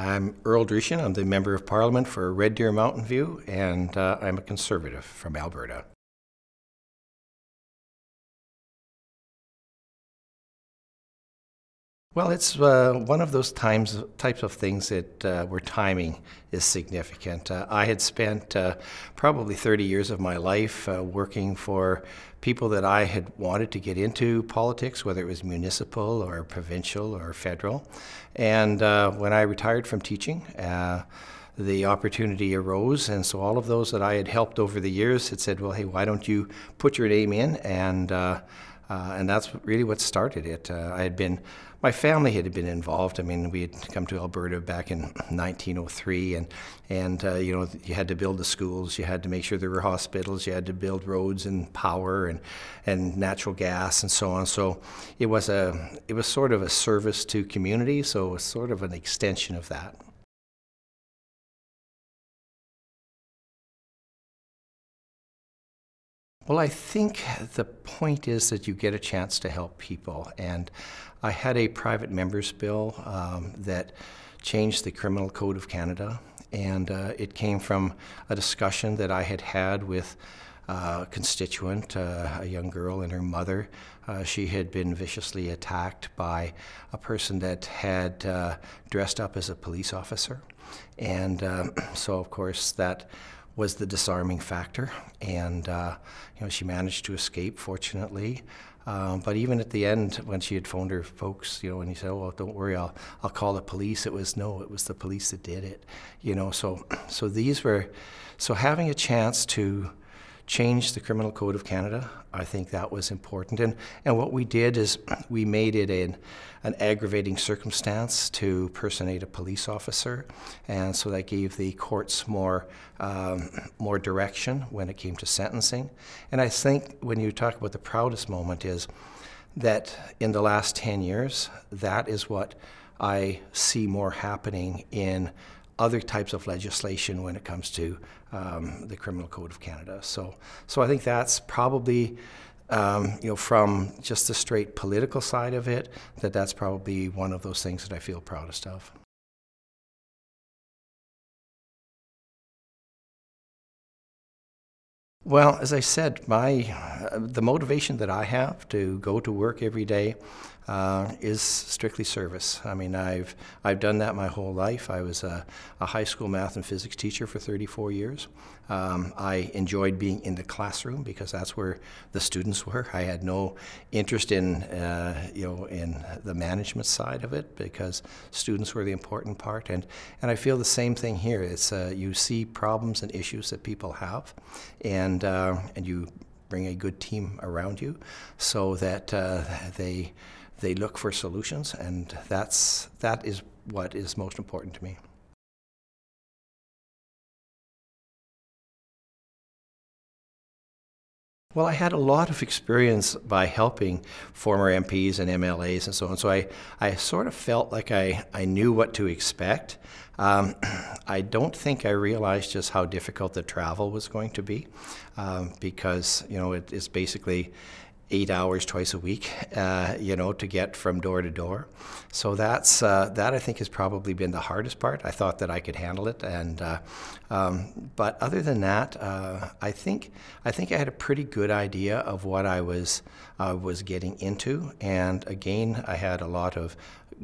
I'm Earl Dreeshen. I'm the Member of Parliament for Red Deer Mountain View, and uh, I'm a Conservative from Alberta. Well, it's uh, one of those times types of things that uh, where timing is significant. Uh, I had spent uh, probably 30 years of my life uh, working for people that I had wanted to get into politics, whether it was municipal or provincial or federal. And uh, when I retired from teaching, the opportunity arose, and so all of those that I had helped over the years had said, "Well, hey, why don't you put your name in?" and uh, and that's really what started it. Uh, I had been, my family had been involved. I mean, we had come to Alberta back in 1903, and and uh, you know you had to build the schools, you had to make sure there were hospitals, you had to build roads and power and and natural gas and so on. So it was a it was sort of a service to community. So it was sort of an extension of that. Well, I think the point is that you get a chance to help people. And I had a private members bill um, that changed the Criminal Code of Canada. And uh, it came from a discussion that I had had with a constituent, uh, a young girl and her mother. Uh, she had been viciously attacked by a person that had uh, dressed up as a police officer. And um, so, of course, that was the disarming factor. And, uh, you know, she managed to escape, fortunately. Um, but even at the end, when she had phoned her folks, you know, and he said, "Oh, well, don't worry, I'll I'll call the police." It was no, it was the police that did it, you know. So, so these were, so having a chance to changed the Criminal Code of Canada. I think that was important. And, and what we did is we made it an, an aggravating circumstance to personate a police officer. And so that gave the courts more, um, more direction when it came to sentencing. And I think when you talk about the proudest moment is that in the last 10 years, that is what I see more happening in other types of legislation when it comes to um, the Criminal Code of Canada. So, so I think that's probably, um, you know, from just the straight political side of it, that that's probably one of those things that I feel proudest of. Well, as I said, my uh, the motivation that I have to go to work every day uh, is strictly service. I mean, I've I've done that my whole life. I was a, a high school math and physics teacher for 34 years. Um, I enjoyed being in the classroom because that's where the students were. I had no interest in uh, you know in the management side of it because students were the important part. And and I feel the same thing here. It's uh, you see problems and issues that people have, and uh, and you bring a good team around you so that uh, they they look for solutions, and that's, that is what is most important to me. Well, I had a lot of experience by helping former MPs and MLAs and so on, so I, I sort of felt like I, I knew what to expect. Um, I don't think I realized just how difficult the travel was going to be um, because, you know, it is basically eight hours twice a week, uh, you know, to get from door to door. So that's uh, that I think has probably been the hardest part. I thought that I could handle it, and uh, um, but other than that, uh, I think I think I had a pretty good idea of what I was uh, was getting into, and again, I had a lot of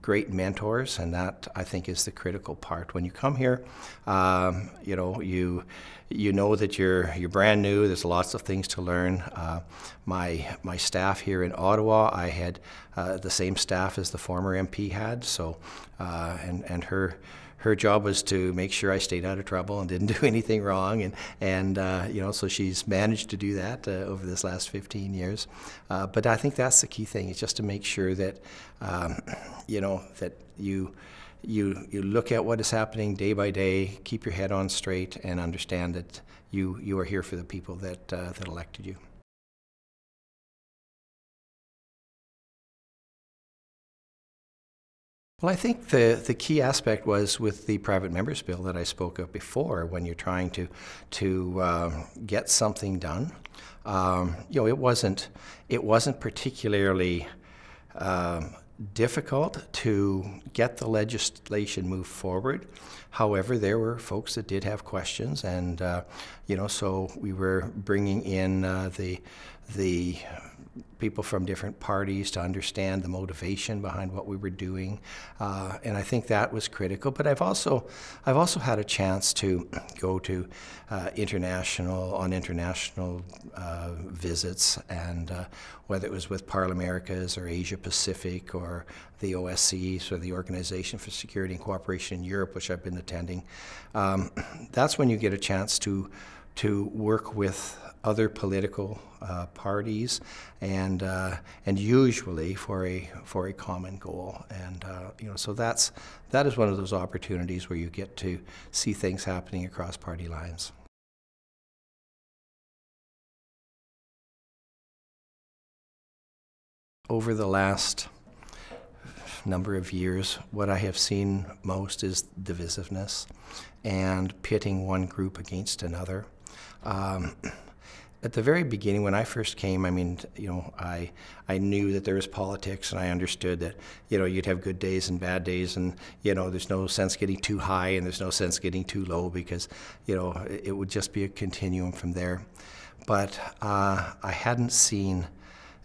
great mentors, and that I think is the critical part. When you come here, um, you know, you you know that you're you're brand new. There's lots of things to learn. Uh, my my staff here in Ottawa, I had uh, the same staff as the former MP had. So, uh, and and her her job was to make sure I stayed out of trouble and didn't do anything wrong, and and uh, you know so she's managed to do that uh, over this last 15 years. Uh, but I think that's the key thing is just to make sure that um, you know that you you you look at what is happening day by day, keep your head on straight, and understand that you you are here for the people that uh, that elected you. Well, I think the, the key aspect was with the private members bill that I spoke of before. When you're trying to to uh, get something done, um, you know, it wasn't it wasn't particularly um, difficult to get the legislation moved forward. However, there were folks that did have questions, and uh, you know, so we were bringing in uh, the the people from different parties to understand the motivation behind what we were doing, uh, and I think that was critical. But I've also I've also had a chance to go to uh, international on international uh, visits, and uh, whether it was with ParlAmericas or Asia Pacific or the OSCE, so the Organization for Security and Cooperation in Europe, which I've been attending. Um, that's when you get a chance to to work with other political uh, parties, and uh, and usually for a for a common goal. And uh, you know, so that's that is one of those opportunities where you get to see things happening across party lines. Over the last number of years, what I have seen most is divisiveness and pitting one group against another. Um, at the very beginning, when I first came, I mean, you know, I I knew that there was politics, and I understood that you know you'd have good days and bad days, and you know, there's no sense getting too high, and there's no sense getting too low because you know it, it would just be a continuum from there. But uh, I hadn't seen,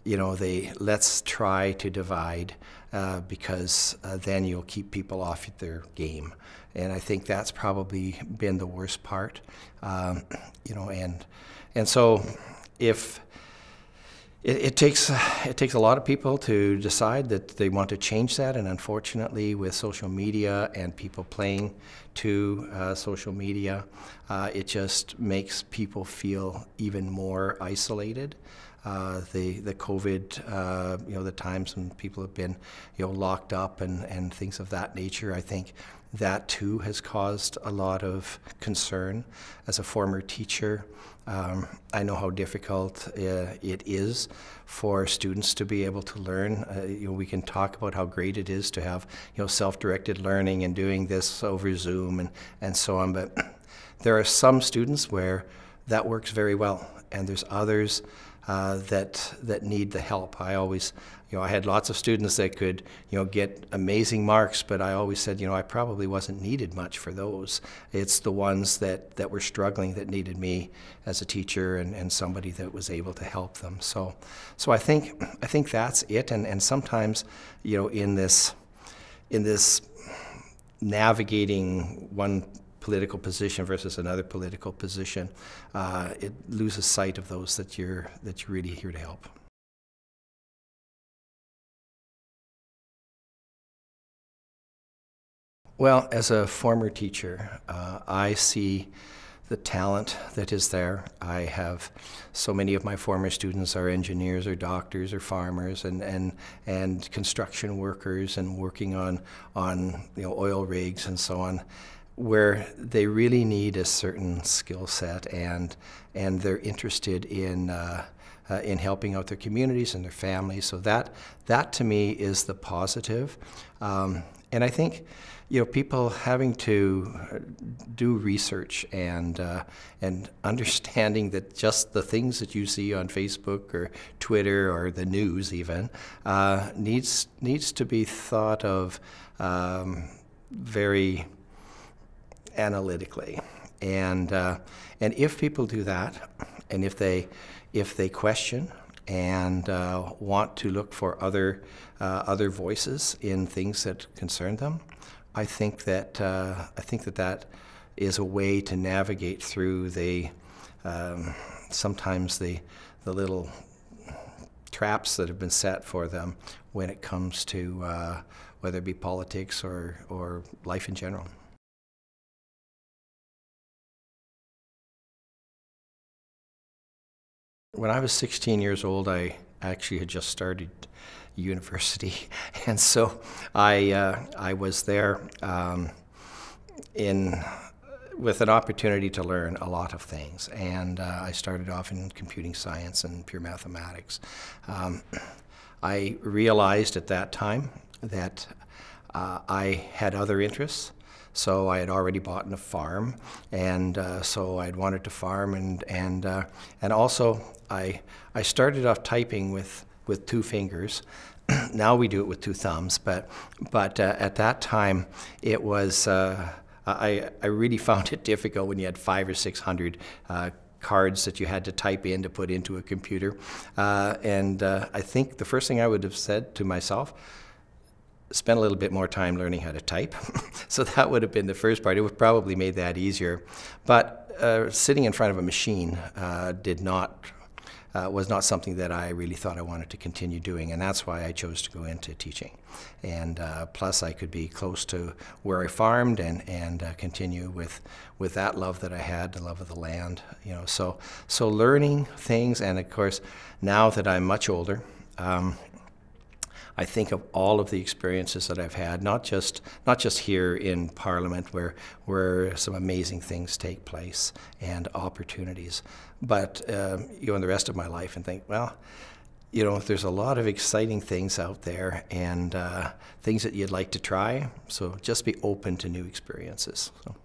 you know, the let's try to divide uh, because uh, then you'll keep people off their game, and I think that's probably been the worst part, um, you know, and and so if it, it, takes it takes a lot of people to decide that they want to change that, and unfortunately, with social media and people playing to uh, social media, uh, it just makes people feel even more isolated. Uh, the the COVID, uh, you know, the times when people have been, you know, locked up and, and things of that nature. I think that too has caused a lot of concern. As a former teacher, um, I know how difficult uh, it is for students to be able to learn. Uh, you know, we can talk about how great it is to have you know self-directed learning and doing this over Zoom and and so on, but there are some students where that works very well, and there's others uh, that that need the help. I always, you know, I had lots of students that could, you know, get amazing marks, but I always said, you know, I probably wasn't needed much for those. It's the ones that that were struggling that needed me as a teacher and, and somebody that was able to help them. So, so I think I think that's it. And and sometimes, you know, in this in this navigating one political position versus another political position, uh, it loses sight of those that you're that you're really here to help. Well, as a former teacher, uh, I see the talent that is there. I have so many of my former students are engineers or doctors or farmers and, and, and construction workers and working on, on you know, oil rigs and so on where they really need a certain skill set and and they're interested in uh, uh, in helping out their communities and their families. So that that to me is the positive, um, and I think you know people having to do research and uh, and understanding that just the things that you see on Facebook or Twitter or the news even uh, needs needs to be thought of um, very analytically. And, uh, and if people do that, and if they, if they question and uh, want to look for other, uh, other voices in things that concern them, I think that, uh, I think that that is a way to navigate through the, um, sometimes the, the little traps that have been set for them when it comes to uh, whether it be politics or, or life in general. When I was 16 years old, I actually had just started university, and so I uh, I was there um, in with an opportunity to learn a lot of things, and uh, I started off in computing science and pure mathematics. Um, I realized at that time that uh, I had other interests so I had already bought in a farm, and uh, so I'd wanted to farm, and and uh, and also I I started off typing with with two fingers, now we do it with two thumbs, but but uh, at that time it was. Uh, I, I really found it difficult when you had five or six hundred uh, cards that you had to type in to put into a computer. Uh, and uh, I think the first thing I would have said to myself, spend a little bit more time learning how to type. so that would have been the first part. It would probably made that easier. But uh, sitting in front of a machine uh, did not uh, was not something that I really thought I wanted to continue doing, and that's why I chose to go into teaching. And uh, plus, I could be close to where I farmed and and uh, continue with with that love that I had, the love of the land. You know, so so learning things, and of course, now that I'm much older. Um, I think of all of the experiences that I've had, not just not just here in Parliament, where where some amazing things take place and opportunities, but um, you know, in the rest of my life, and think, well, you know, there's a lot of exciting things out there and uh, things that you'd like to try. So just be open to new experiences. So.